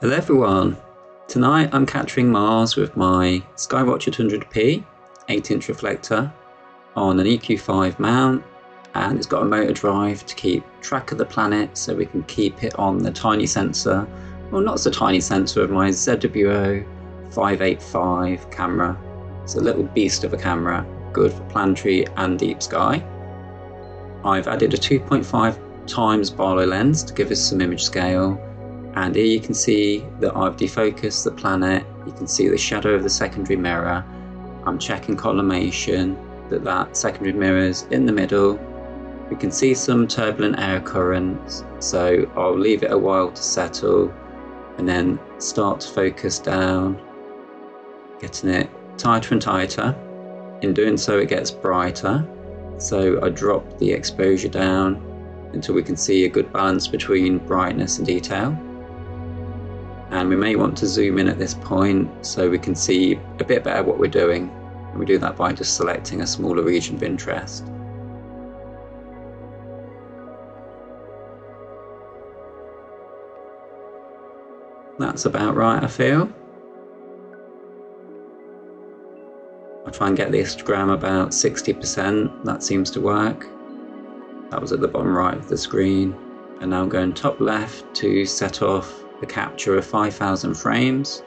Hello everyone! Tonight I'm capturing Mars with my Skywatcher 200p 8 inch reflector on an EQ5 mount and it's got a motor drive to keep track of the planet so we can keep it on the tiny sensor, well not so tiny sensor of my ZWO 585 camera. It's a little beast of a camera, good for planetary and deep sky. I've added a 2.5 times Barlow lens to give us some image scale and here you can see that I've defocused the planet. You can see the shadow of the secondary mirror. I'm checking collimation that that secondary mirror is in the middle. We can see some turbulent air currents. So I'll leave it a while to settle and then start to focus down. Getting it tighter and tighter. In doing so it gets brighter. So I drop the exposure down until we can see a good balance between brightness and detail and we may want to zoom in at this point so we can see a bit better what we're doing and we do that by just selecting a smaller region of interest. That's about right I feel. I'll try and get the histogram about 60%, that seems to work. That was at the bottom right of the screen. And now I'm going top left to set off the capture of 5,000 frames,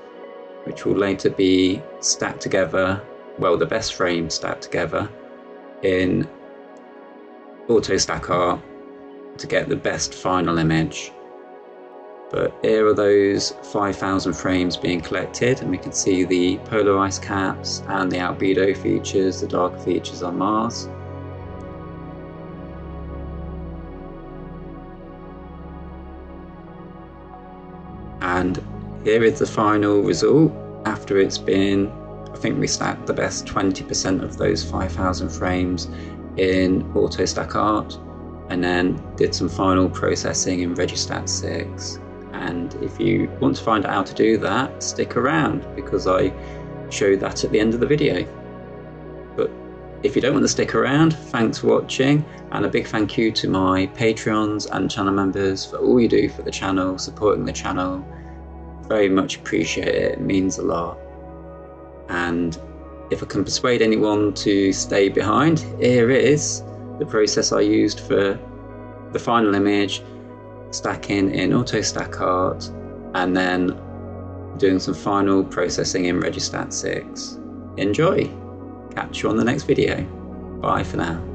which will later be stacked together, well, the best frames stacked together in AutoStakkert to get the best final image. But here are those 5,000 frames being collected, and we can see the polar ice caps and the albedo features, the darker features on Mars. And here is the final result. After it's been I think we stacked the best 20% of those 5000 frames in AutoStakkert and then did some final processing in RegiStax 6 and if you want to find out how to do that stick around because I show that at the end of the video. But if you don't want to stick around thanks for watching and a big thank you to my Patreons and channel members for all you do for the channel supporting the channel very much appreciate it. It means a lot. And if I can persuade anyone to stay behind, here is the process I used for the final image, stacking in AutoStakkert, and then doing some final processing in RegiStax 6. Enjoy! Catch you on the next video. Bye for now.